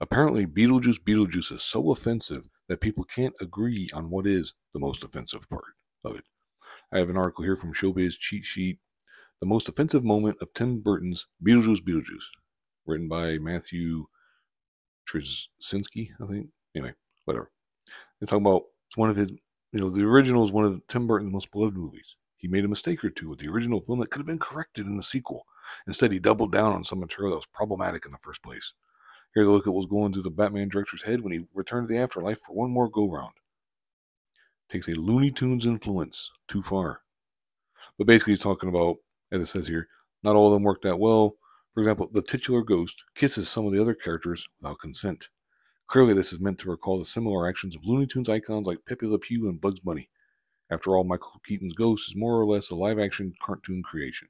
Apparently, Beetlejuice Beetlejuice is so offensive that people can't agree on what is the most offensive part of it. I have an article here from Showbiz Cheat Sheet The Most Offensive Moment of Tim Burton's Beetlejuice Beetlejuice, written by Matthew Trzcinski, I think. Anyway, whatever. They talk about it's one of his, you know, the original is one of Tim Burton's most beloved movies. He made a mistake or two with the original film that could have been corrected in the sequel. Instead, he doubled down on some material that was problematic in the first place. Here's a look at what was going through the Batman director's head when he returned to the afterlife for one more go round. Takes a Looney Tunes influence too far. But basically, he's talking about, as it says here, not all of them worked that well. For example, the titular ghost kisses some of the other characters without consent. Clearly, this is meant to recall the similar actions of Looney Tunes icons like Pepe Le Pew and Bugs Bunny. After all, Michael Keaton's Ghost is more or less a live action cartoon creation.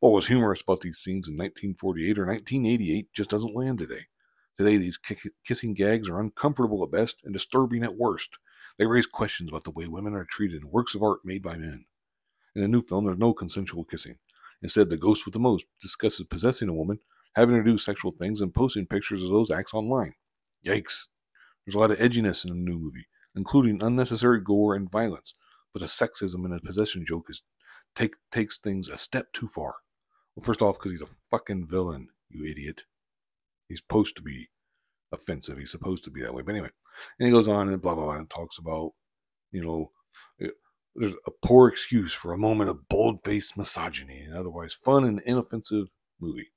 What was humorous about these scenes in 1948 or 1988 just doesn't land today. Today, these kissing gags are uncomfortable at best and disturbing at worst. They raise questions about the way women are treated in works of art made by men. In the new film, there's no consensual kissing. Instead, the ghost with the most discusses possessing a woman, having her do sexual things, and posting pictures of those acts online. Yikes. There's a lot of edginess in the new movie, including unnecessary gore and violence, but the sexism in the possession joke is take, takes things a step too far. Well, first off, because he's a fucking villain, you idiot. He's supposed to be offensive. He's supposed to be that way. But anyway, and he goes on and blah, blah, blah, and talks about, you know, eh, there's a poor excuse for a moment of bold faced misogyny and otherwise fun and inoffensive movie.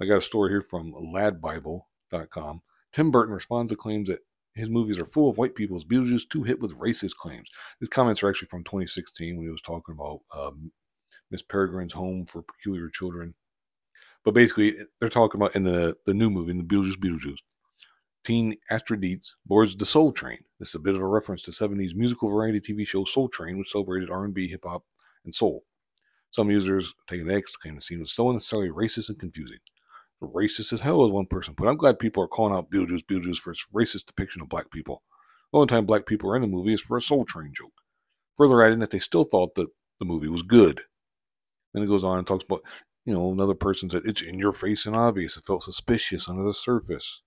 I got a story here from ladbible.com. Tim Burton responds to claims that his movies are full of white people's Beetlejuice too hit with racist claims. His comments are actually from 2016 when he was talking about um, Miss Peregrine's Home for Peculiar Children. But basically, they're talking about in the, the new movie, in the Beetlejuice Beetlejuice, teen Deetz boards the Soul Train. This is a bit of a reference to 70s musical variety TV show Soul Train, which celebrated R&B, hip hop, and soul. Some users taking the X claim the scene was so unnecessarily racist and confusing. Racist as hell, as one person put. I'm glad people are calling out Beetlejuice Beetlejuice for its racist depiction of black people. The only time black people are in the movie is for a Soul Train joke. Further adding that they still thought that the movie was good. Then it goes on and talks about, you know, another person said, it's in your face and obvious. It felt suspicious under the surface.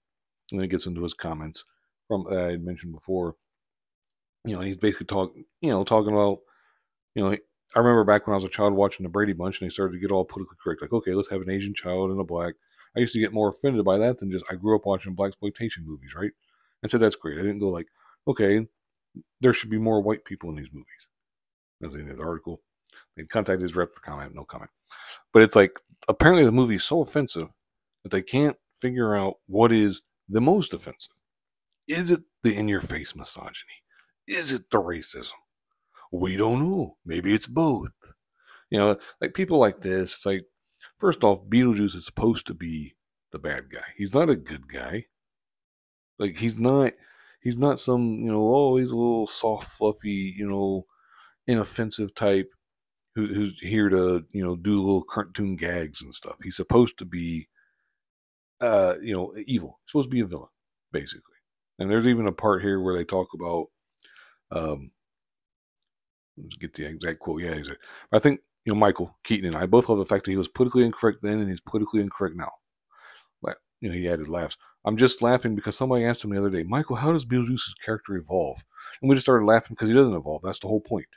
And then he gets into his comments from uh, I had mentioned before. You know, he's basically talking, you know, talking about, you know, I remember back when I was a child watching the Brady Bunch and they started to get all politically correct. Like, okay, let's have an Asian child and a black. I used to get more offended by that than just I grew up watching black exploitation movies, right? And so that's great. I didn't go like, okay, there should be more white people in these movies. That's in the article. They contacted his rep for comment, no comment. But it's like apparently the movie is so offensive that they can't figure out what is the most offensive. Is it the in your face misogyny? Is it the racism? We don't know. Maybe it's both. You know, like people like this, it's like, first off, Beetlejuice is supposed to be the bad guy. He's not a good guy. Like he's not he's not some, you know, oh, he's a little soft, fluffy, you know, inoffensive type who, who's here to, you know, do little cartoon gags and stuff. He's supposed to be uh, you know, evil. He's supposed to be a villain, basically. And there's even a part here where they talk about, um, let's get the exact quote. Yeah, he's I think you know Michael Keaton and I both love the fact that he was politically incorrect then and he's politically incorrect now. But you know, he added laughs. I'm just laughing because somebody asked him the other day, Michael, how does Beetlejuice's character evolve? And we just started laughing because he doesn't evolve. That's the whole point.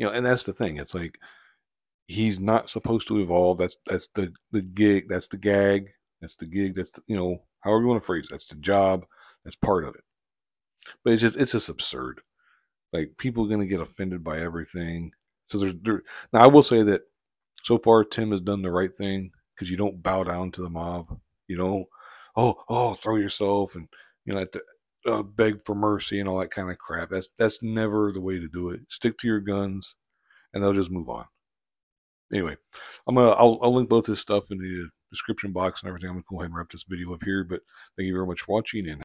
You know, and that's the thing. It's like he's not supposed to evolve. That's that's the the gig. That's the gag. That's the gig. That's the, you know, however you want to phrase it. That's the job. That's part of it. But it's just it's just absurd. Like people are gonna get offended by everything. So there's there, now I will say that so far Tim has done the right thing because you don't bow down to the mob. You don't oh oh throw yourself and you know to, uh, beg for mercy and all that kind of crap. That's that's never the way to do it. Stick to your guns, and they'll just move on. Anyway, I'm gonna I'll, I'll link both this stuff in the description box and everything. I'm to go ahead and wrap this video up here. But thank you very much for watching and